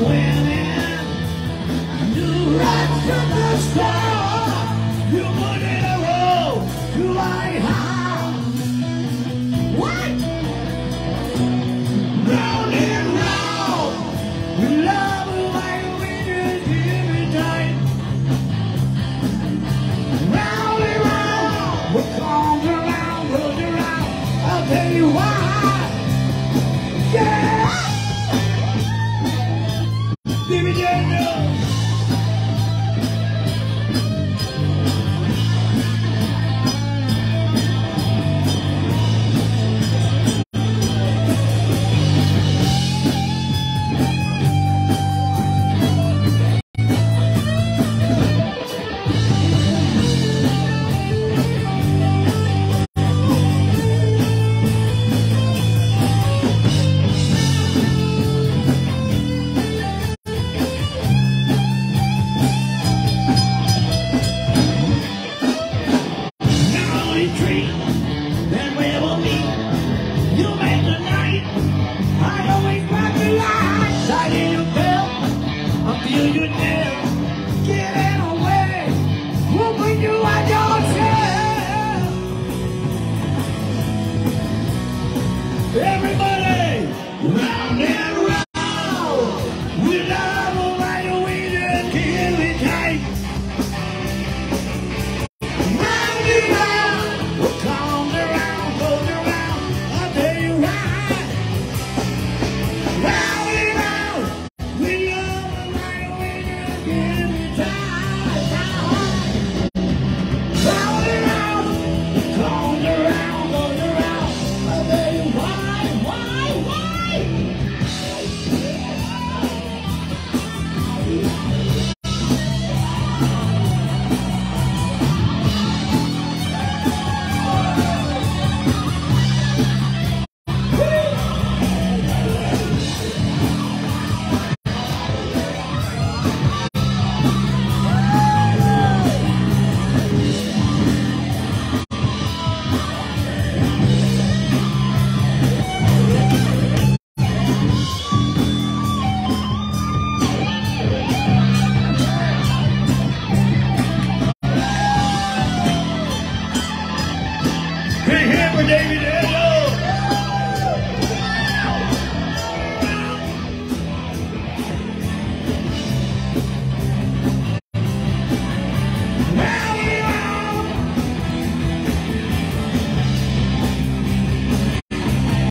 when